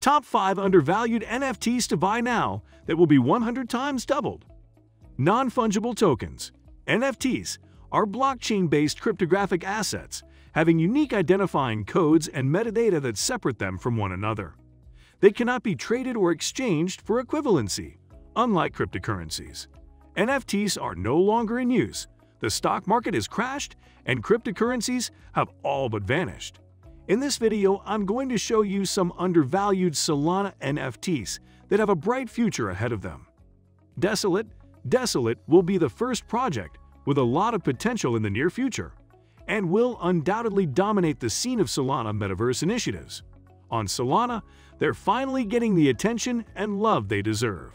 Top 5 undervalued NFTs to buy now that will be 100 times doubled. Non-fungible tokens, NFTs, are blockchain-based cryptographic assets having unique identifying codes and metadata that separate them from one another. They cannot be traded or exchanged for equivalency, unlike cryptocurrencies. NFTs are no longer in use, the stock market has crashed, and cryptocurrencies have all but vanished. In this video, I'm going to show you some undervalued Solana NFTs that have a bright future ahead of them. Desolate Desolate will be the first project with a lot of potential in the near future and will undoubtedly dominate the scene of Solana metaverse initiatives. On Solana, they're finally getting the attention and love they deserve.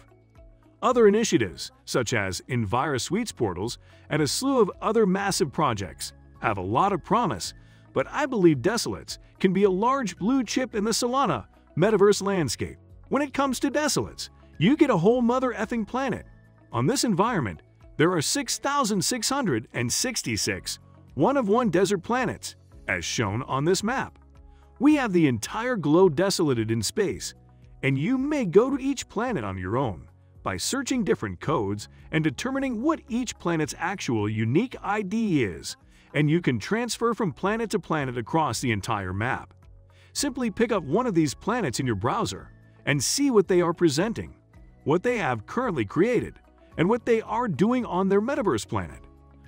Other initiatives, such as Envira Suites portals and a slew of other massive projects, have a lot of promise, but I believe Desolates can be a large blue chip in the Solana metaverse landscape. When it comes to Desolates, you get a whole mother effing planet. On this environment, there are 6,666 one-of-one desert planets, as shown on this map. We have the entire globe desolated in space, and you may go to each planet on your own by searching different codes and determining what each planet's actual unique ID is, and you can transfer from planet to planet across the entire map. Simply pick up one of these planets in your browser and see what they are presenting, what they have currently created, and what they are doing on their metaverse planet.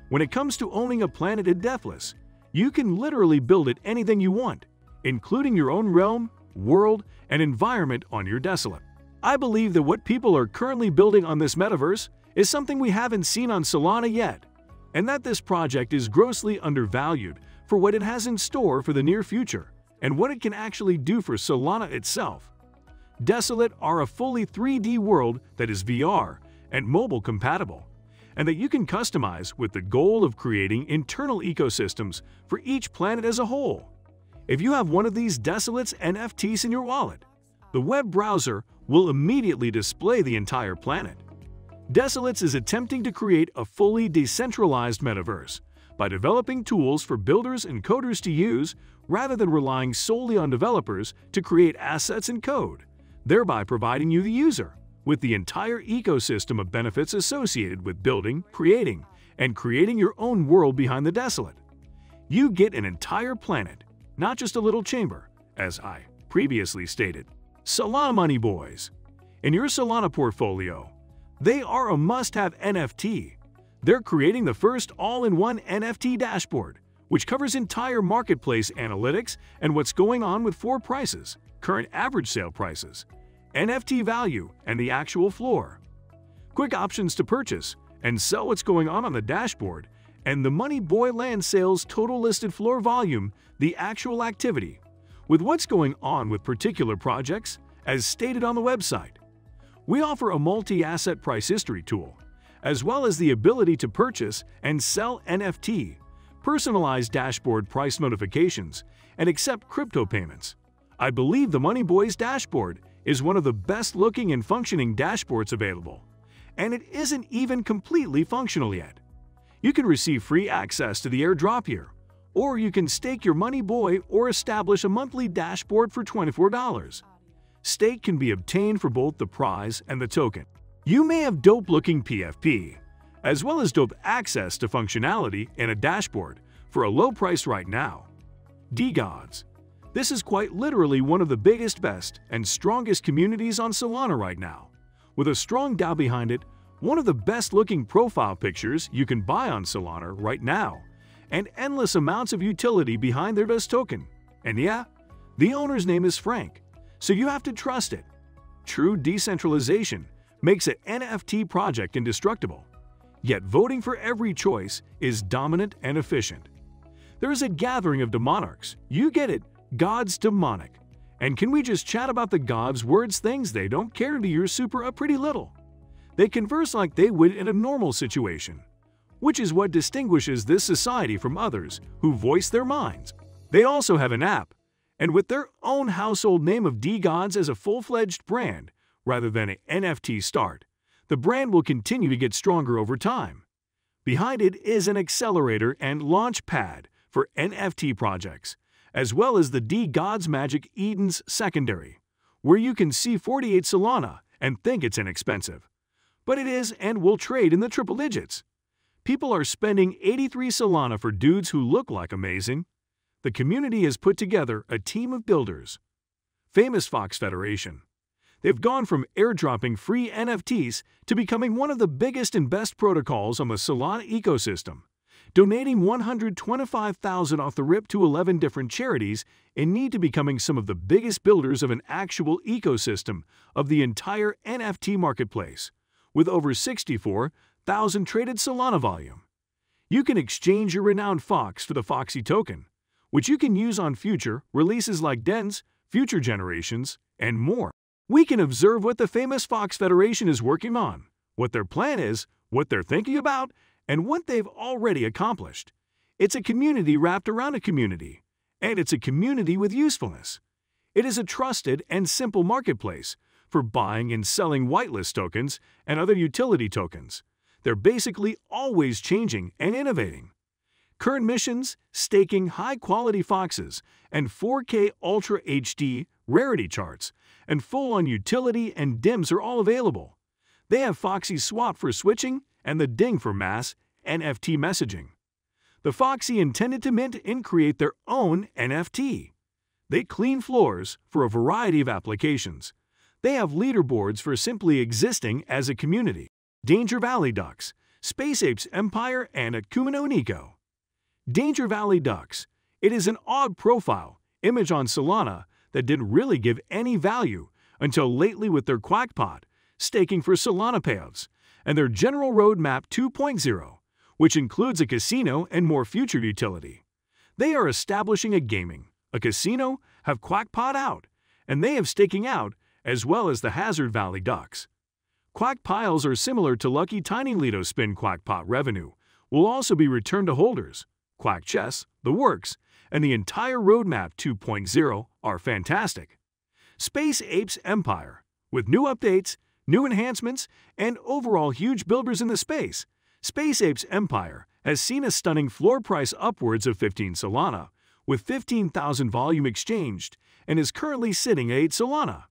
When it comes to owning a planet in Desolates, you can literally build it anything you want, including your own realm, world, and environment on your Desolate. I believe that what people are currently building on this metaverse is something we haven't seen on Solana yet, and that this project is grossly undervalued for what it has in store for the near future and what it can actually do for Solana itself. Desolate are a fully 3D world that is VR and mobile compatible, and that you can customize with the goal of creating internal ecosystems for each planet as a whole. If you have one of these Desolates NFTs in your wallet, the web browser will immediately display the entire planet. Desolates is attempting to create a fully decentralized metaverse by developing tools for builders and coders to use rather than relying solely on developers to create assets and code, thereby providing you, the user, with the entire ecosystem of benefits associated with building, creating, and creating your own world behind the desolate. You get an entire planet, not just a little chamber, as I previously stated. Solana Money Boys. In your Solana portfolio, they are a must-have NFT. They're creating the first all-in-one NFT dashboard, which covers entire marketplace analytics and what's going on with floor prices, current average sale prices, NFT value, and the actual floor. Quick options to purchase and sell what's going on on the dashboard, and the Money Boy Land Sales total listed floor volume, the actual activity, with what's going on with particular projects, as stated on the website. We offer a multi-asset price history tool, as well as the ability to purchase and sell NFT, personalized dashboard price notifications, and accept crypto payments. I believe the Money Boys dashboard is one of the best looking and functioning dashboards available, and it isn't even completely functional yet. You can receive free access to the airdrop here, or you can stake your Money Boy or establish a monthly dashboard for $24. Stake can be obtained for both the prize and the token. You may have dope-looking PFP, as well as dope access to functionality in a dashboard for a low price right now. DeGods this is quite literally one of the biggest, best, and strongest communities on Solana right now. With a strong DAO behind it, one of the best looking profile pictures you can buy on Solana right now, and endless amounts of utility behind their best token. And yeah, the owner's name is Frank, so you have to trust it. True decentralization makes an NFT project indestructible, yet voting for every choice is dominant and efficient. There is a gathering of demonarchs, you get it, God's demonic. And can we just chat about the gods, words, things they don't care to your super a pretty little? They converse like they would in a normal situation, which is what distinguishes this society from others who voice their minds. They also have an app, and with their own household name of DeGods as a full-fledged brand, rather than an NFT start, the brand will continue to get stronger over time. Behind it is an accelerator and launch pad for NFT projects, as well as the DeGods Magic Eden's secondary, where you can see 48 Solana and think it's inexpensive. But it is and will trade in the triple digits. People are spending 83 Solana for dudes who look like amazing. The community has put together a team of builders. Famous Fox Federation. They've gone from airdropping free NFTs to becoming one of the biggest and best protocols on the Solana ecosystem, donating 125,000 off the rip to 11 different charities and need to becoming some of the biggest builders of an actual ecosystem of the entire NFT marketplace, with over 64,000 traded Solana volume. You can exchange your renowned Fox for the Foxy token, which you can use on future releases like Dens, future generations, and more. We can observe what the famous Fox Federation is working on, what their plan is, what they're thinking about, and what they've already accomplished. It's a community wrapped around a community, and it's a community with usefulness. It is a trusted and simple marketplace for buying and selling whitelist tokens and other utility tokens. They're basically always changing and innovating. Current missions, staking high-quality foxes, and 4K Ultra HD rarity charts and full-on utility and DIMs are all available. They have Foxy Swap for switching and the Ding for mass NFT messaging. The Foxy intended to mint and create their own NFT. They clean floors for a variety of applications. They have leaderboards for simply existing as a community. Danger Valley Ducks, Space Apes Empire, and Akuma no Nico. Danger Valley Ducks. It is an odd profile, image on Solana that didn't really give any value until lately with their Quackpot, staking for Solana payouts, and their General Roadmap 2.0, which includes a casino and more future utility. They are establishing a gaming, a casino, have Quackpot out, and they have staking out as well as the Hazard Valley Ducks. Quack piles are similar to Lucky Tiny Lido Spin Quackpot revenue, will also be returned to holders. Quack Chess, the works, and the entire Roadmap 2.0 are fantastic. Space Apes Empire, with new updates, new enhancements, and overall huge builders in the space, Space Apes Empire has seen a stunning floor price upwards of 15 Solana, with 15,000 volume exchanged, and is currently sitting at 8 Solana.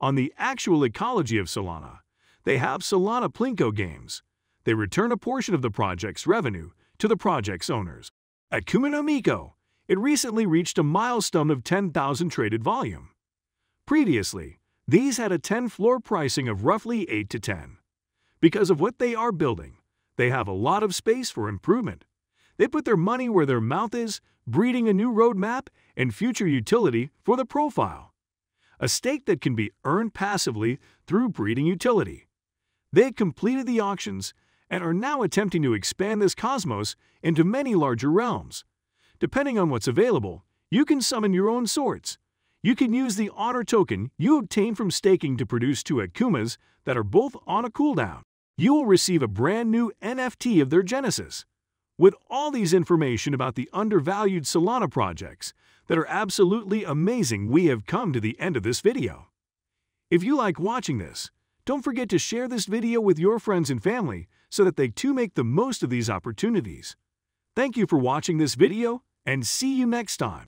On the actual ecology of Solana, they have Solana Plinko games. They return a portion of the project's revenue to the project's owners. At Kuminomiko, it recently reached a milestone of 10,000 traded volume. Previously, these had a 10 floor pricing of roughly 8 to 10. Because of what they are building, they have a lot of space for improvement. They put their money where their mouth is, breeding a new roadmap and future utility for the profile. A stake that can be earned passively through breeding utility. They completed the auctions and are now attempting to expand this cosmos into many larger realms. Depending on what's available, you can summon your own sorts. You can use the Honor token you obtain from staking to produce two Akumas that are both on a cooldown. You will receive a brand new NFT of their genesis. With all these information about the undervalued Solana projects that are absolutely amazing, we have come to the end of this video. If you like watching this, don't forget to share this video with your friends and family so that they too make the most of these opportunities. Thank you for watching this video and see you next time.